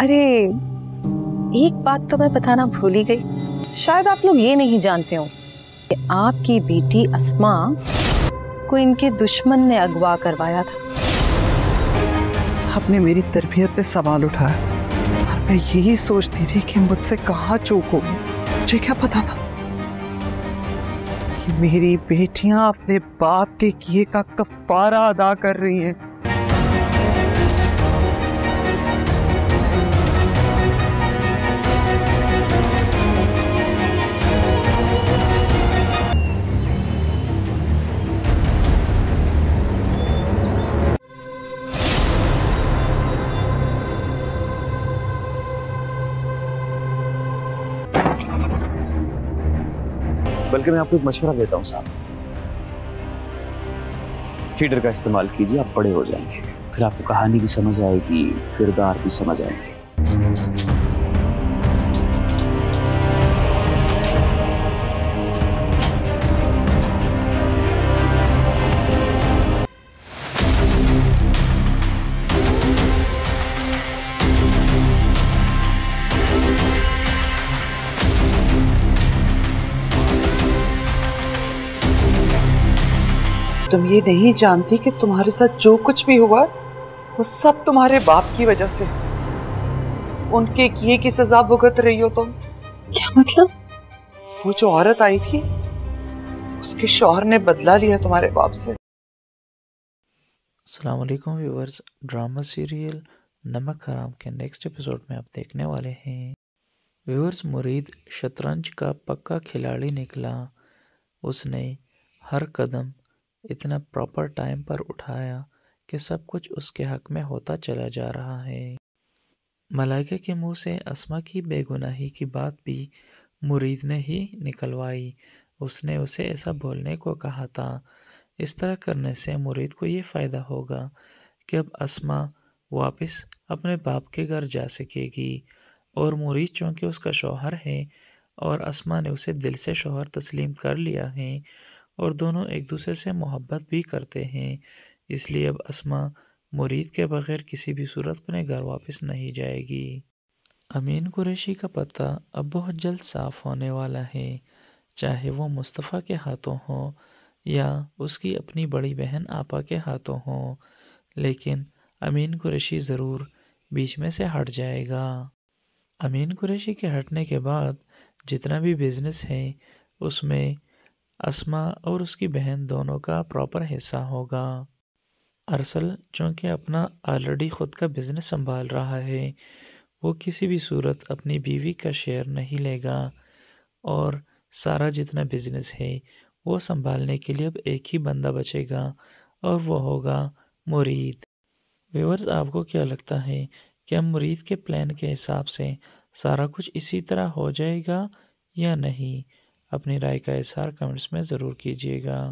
अरे, एक बात तो मैं बताना भूल ही गई। शायद आप लोग ये नहीं जानते हो कि आपकी बेटी अस्मा को इनके दुश्मन ने अगवा करवाया था। आपने मेरी तरबियत पे सवाल उठाया था। और मैं यही सोचती रही कि मुझसे कहाँ चूक होगी। मुझे क्या पता था कि मेरी बेटियाँ अपने बाप के किए का कफारा अदा कर रही हैं। बल्कि मैं आपको एक मशवरा देता हूँ साहब। फीडर का इस्तेमाल कीजिए, आप बड़े हो जाएँगे। फिर आपको कहानी भी समझ आएगी, किरदार भी समझ आएँगे। तुम ये नहीं जानती कि तुम्हारे साथ जो कुछ भी हुआ वो सब तुम्हारे बाप की वजह से। उनके किए की सजा भुगत रही हो तुम। क्या मतलब? वो जो औरत आई थी उसके शौहर ने बदला लिया तुम्हारे बाप से। अस्सलाम वालेकुम व्यूअर्स ड्रामा सीरियल नमक हराम के नेक्स्ट एपिसोड में आप देखने वाले हैं। व्यूअर्स मुरीद शतरंज का पक्का खिलाड़ी निकला। उसने हर कदम इतना प्रॉपर टाइम पर उठाया कि सब कुछ उसके हक में होता चला जा रहा है। मलाइका के मुँह से असमा की बेगुनाही की बात भी मुरीद ने ही निकलवाई। उसने उसे ऐसा बोलने को कहा था। इस तरह करने से मुरीद को ये फ़ायदा होगा कि अब अस्मा वापस अपने बाप के घर जा सकेगी और मुरीद चूँकि उसका शौहर है और अस्मा ने उसे दिल से शौहर तस्लीम कर लिया है और दोनों एक दूसरे से मोहब्बत भी करते हैं। इसलिए अब अस्मा मुरीद के बगैर किसी भी सूरत अपने घर वापस नहीं जाएगी। अमीन कुरैशी का पता अब बहुत जल्द साफ़ होने वाला है। चाहे वो मुस्तफ़ा के हाथों हो या उसकी अपनी बड़ी बहन आपा के हाथों हो, लेकिन अमीन कुरैशी ज़रूर बीच में से हट जाएगा। अमीन कुरैशी के हटने के बाद जितना भी बिज़नेस है, उसमें अस्मा और उसकी बहन दोनों का प्रॉपर हिस्सा होगा। अरसल, चूँकि अपना ऑलरेडी ख़ुद का बिज़नेस संभाल रहा है, वो किसी भी सूरत अपनी बीवी का शेयर नहीं लेगा और सारा जितना बिज़नेस है, वो संभालने के लिए अब एक ही बंदा बचेगा और वो होगा मुरीद। व्यूअर्स, आपको क्या लगता है, क्या मुरीद के प्लान के हिसाब से सारा कुछ इसी तरह हो जाएगा या नहीं? अपनी राय का इजहार कमेंट्स में ज़रूर कीजिएगा।